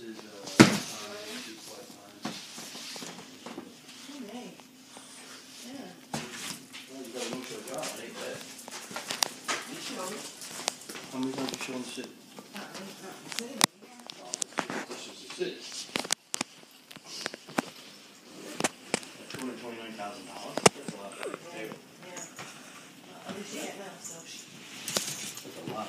versus uh, uh, two plus. Okay. Yeah. Well, you gotta look a job, ain't that. You show. How many times you show him? sit Two hundred twenty-nine thousand dollars, that's a lot of. Yeah. That's a lot.